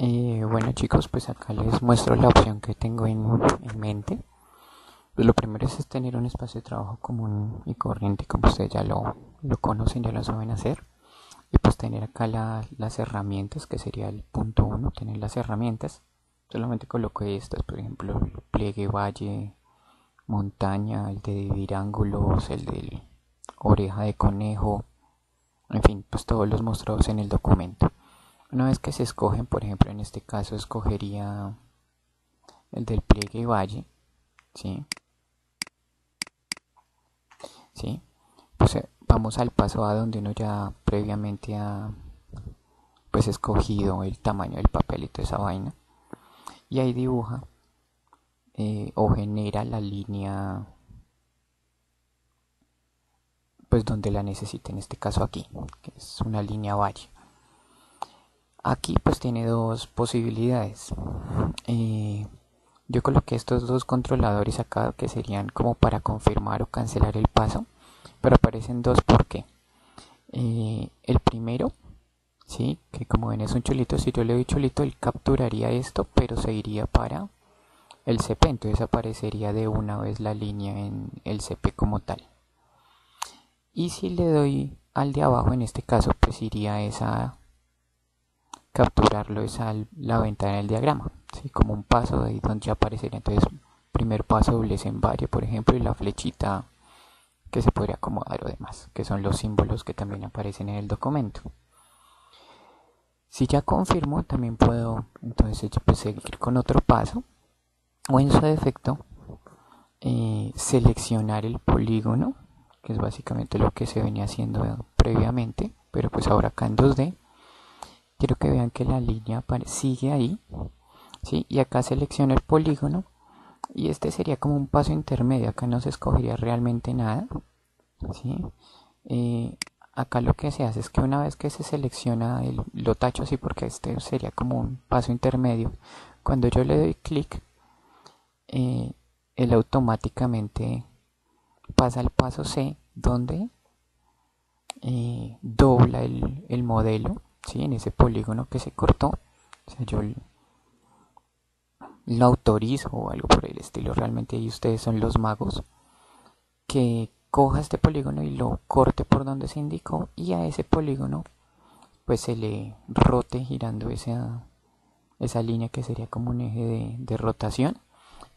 Eh, bueno chicos, pues acá les muestro la opción que tengo en, mente. Pues lo primero es tener un espacio de trabajo común y corriente, como ustedes ya lo, lo conocen, ya lo saben hacer. Y pues tener acá las herramientas, que sería el punto 1, tener las herramientas. Solamente coloco estas, por ejemplo, el pliegue valle, montaña, el de dividir ángulos, el de oreja de conejo, en fin, pues todos los mostrados en el documento. Una vez que se escogen, por ejemplo, en este caso escogería el del pliegue valle, ¿sí? ¿Sí? Pues eh, vamos al paso A donde uno ya previamente ha pues escogido el tamaño del papel y toda esa vaina. Y ahí dibuja eh, o genera la línea pues donde la necesite, en este caso aquí, que es una línea valle. Aquí pues tiene dos posibilidades. Eh, yo coloqué estos dos controladores acá que serían como para confirmar o cancelar el paso, pero aparecen dos porque eh, el primero, sí, que como ven es un chulito, si yo le doy chulito él capturaría esto, pero se iría para el CP, entonces aparecería de una vez la línea en el CP como tal. Y si le doy al de abajo, en este caso, pues iría esa capturarlo es a la ventana del diagrama, ¿sí? como un paso de ahí donde aparecería. Entonces, primer paso doble en valle, por ejemplo, y la flechita que se podría acomodar o demás, que son los símbolos que también aparecen en el documento. Si ya confirmo, también puedo entonces pues, seguir con otro paso, o en su defecto, eh, seleccionar el polígono, que es básicamente lo que se venía haciendo previamente, pero pues ahora acá en 2D quiero que vean que la línea sigue ahí ¿sí? y acá selecciono el polígono y este sería como un paso intermedio acá no se escogería realmente nada ¿sí? Eh, acá lo que se hace es que una vez que se selecciona el, lo tacho así porque este sería como un paso intermedio cuando yo le doy clic eh, él automáticamente pasa al paso C donde eh, dobla el modelo en ese polígono que se cortó. Yo lo autorizo o algo por el estilo. Realmente ahí ustedes son los magos. Que coja este polígono y lo corte por donde se indicó y a ese polígono pues se le rote girando esa, esa línea que sería como un eje de, de rotación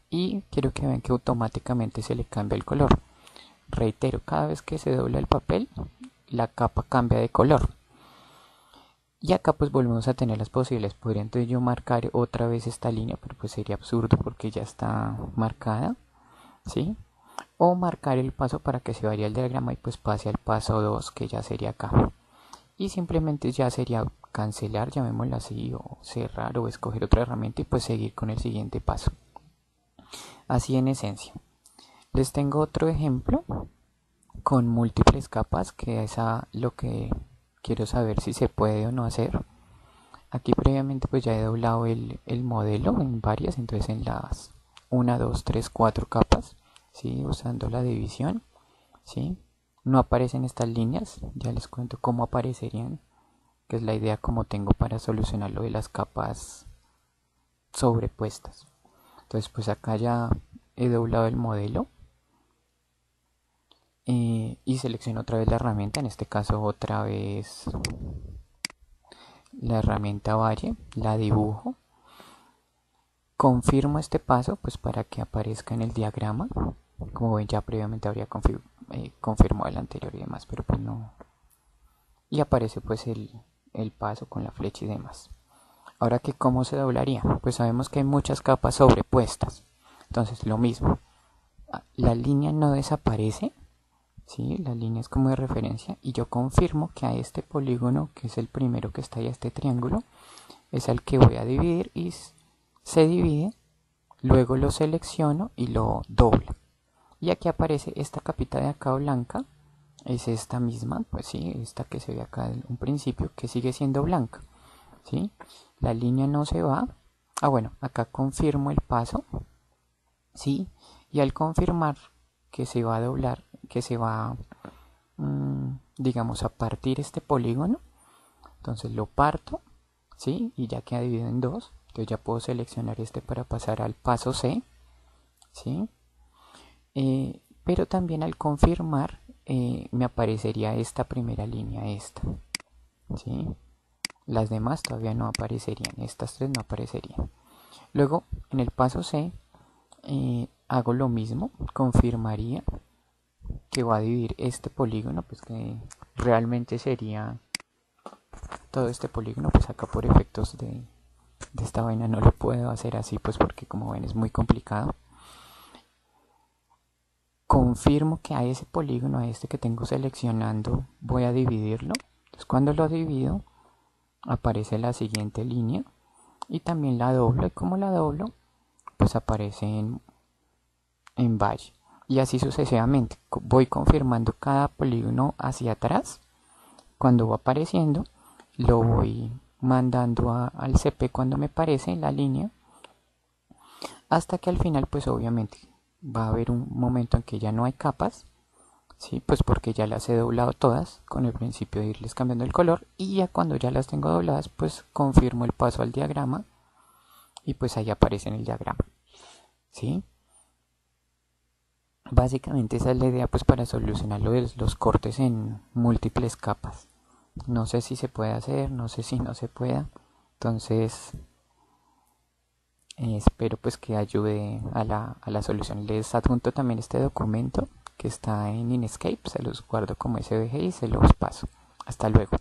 y quiero que vean que automáticamente se le cambia el color reitero cada vez que se dobla el papel la capa cambia de color y acá pues volvemos a tener las posibles. Podría entonces yo marcar otra vez esta línea, pero pues sería absurdo porque ya está marcada. ¿Sí? O marcar el paso para que se vaya el diagrama y pues pase al paso 2 que ya sería acá. Y simplemente ya sería cancelar, llamémoslo así, o cerrar o escoger otra herramienta y pues seguir con el siguiente paso. Así en esencia. Les tengo otro ejemplo con múltiples capas que es a lo que quiero saber si se puede o no hacer aquí previamente pues ya he doblado el, modelo en varias entonces en las 1 2 3 4 capas ¿sí? usando la división ¿sí? no aparecen estas líneas ya les cuento cómo aparecerían que es la idea como tengo para solucionar lo de las capas sobrepuestas entonces pues acá ya he doblado el modelo eh, y selecciono otra vez la herramienta, en este caso otra vez la herramienta Valle, la dibujo, confirmo este paso pues para que aparezca en el diagrama, como ven ya previamente habría eh, confirmado el anterior y demás, pero pues no, y aparece pues el, el paso con la flecha y demás. Ahora que cómo se doblaría, pues sabemos que hay muchas capas sobrepuestas, entonces lo mismo, la línea no desaparece ¿sí? La línea es como de referencia y yo confirmo que a este polígono, que es el primero que está ahí, este triángulo, es el que voy a dividir y se divide, luego lo selecciono y lo doblo. Y aquí aparece esta capita de acá blanca, es esta misma, pues sí, esta que se ve acá en un principio, que sigue siendo blanca, ¿sí? La línea no se va. Ah, bueno, acá confirmo el paso, ¿sí? Y al confirmar que se va a doblar, que se va, mm, digamos, a partir este polígono. Entonces lo parto, ¿sí? Y ya queda dividido en dos. Entonces ya puedo seleccionar este para pasar al paso C, ¿sí? Eh, pero también al confirmar eh, me aparecería esta primera línea, esta, ¿sí? Las demás todavía no aparecerían, estas tres no aparecerían. Luego, en el paso C, eh, hago lo mismo, confirmaría que va a dividir este polígono, pues que realmente sería todo este polígono, pues acá por efectos de, esta vaina no lo puedo hacer así, pues porque como ven es muy complicado. Confirmo que a ese polígono, a este que tengo seleccionando, voy a dividirlo. Entonces cuando lo divido, aparece la siguiente línea y también la doblo. Y como la doblo, pues aparece en, en valle. Y así sucesivamente. Voy confirmando cada polígono hacia atrás. Cuando va apareciendo, lo voy mandando al CP cuando me parece la línea hasta que al final pues obviamente va a haber un momento en que ya no hay capas sí pues porque ya las he doblado todas con el principio de irles cambiando el color y ya cuando ya las tengo dobladas pues confirmo el paso al diagrama y pues ahí aparece en el diagrama sí básicamente esa es la idea pues para solucionar los cortes en múltiples capas no sé si se puede hacer, no sé si no se pueda. Entonces, espero pues que ayude a la, a la solución. Les adjunto también este documento que está en Inkscape. Se los guardo como SVG y se los paso. Hasta luego.